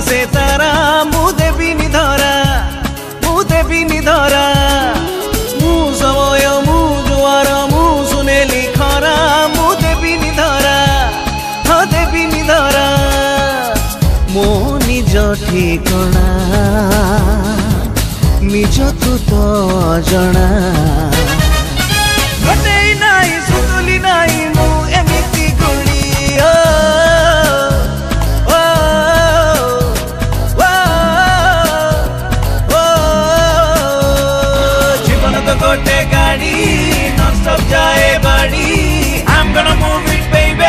سی تارا موده بی نداها موده بی نداها موز وایا موز وارا موز نمی خورا موده بی نداها هد بی I'm gonna move it, baby.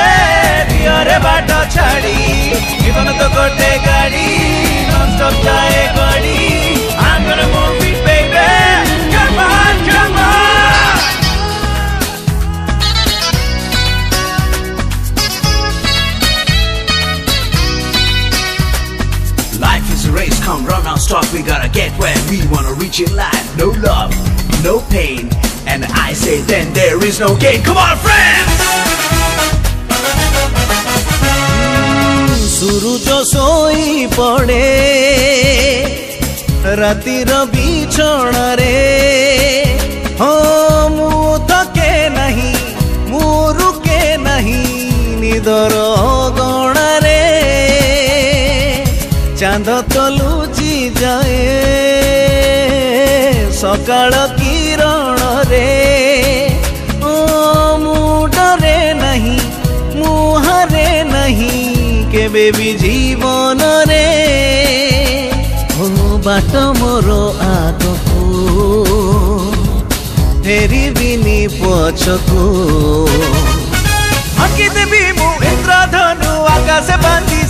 You're about to chadi. You're gonna go take gadi. Non-stop jaye gadi. I'm gonna move it, baby. Come on, come on. Life is a race, come run non-stop. We gotta get where we wanna reach in life. No love, no pain And I say then there is no game. Come on, friends! সূর্য শোই পড়ে রাতির বিছণারে হো মু থকে নাহি মু রুকে নাহি নিদর গণারে চাঁদ তো লুচি যায় সকাল কিরণ रे ओ मुडरे नहीं मुहरे नहीं के बेबी जीवन रे ओ बाट मोर आग को फेरि बिनी पछ को हकी देवी मु इन्द्रधनु आकाश बांधी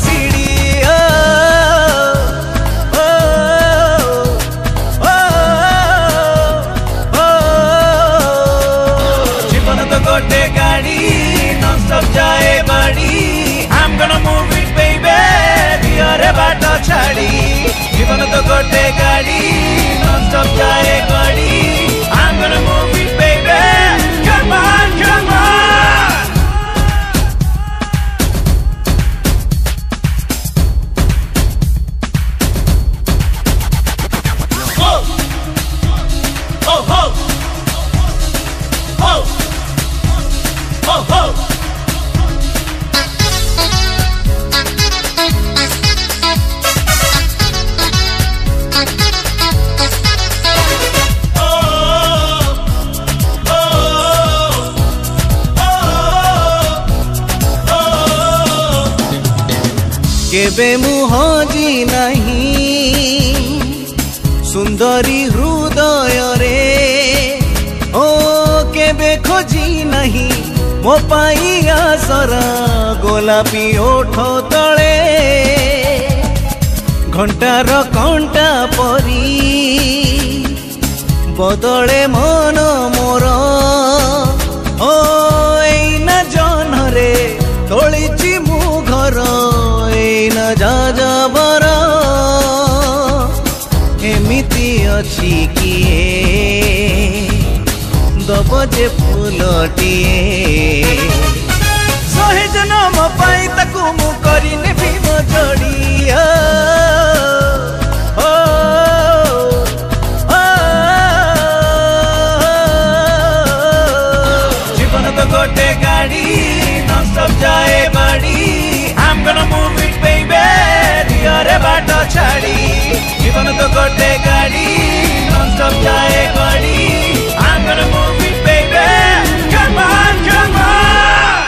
କେବେ ମୁଁ ହଜି ନାହିଁ ସୁନ୍ଦରୀ ହୃଦୟରେ ଓ କେବେ ଖୋଜି ନାହିଁ ମୋ ପାଇଁ ଆସରା ଗୋଲାପି ଓଠ ତଳେ ଘଣ୍ଟାର କଣ୍ଟା ପରି বদলে মন মোর ও এই না জহ্নরে তোলিছি মু ঘর শিকিয়ে দব যে ফুলটিয়ে শহে জনম পাই তাকু মু করি নেবি মো জড়িয়া জীবন তো গোটে গাড়ি নষ্টপ যায় বাড়ি আম গonna move it baby দিয়রে বাট ছাড়ি तो गोटे गाड़ी नॉन स्टॉप जाए गाड़ी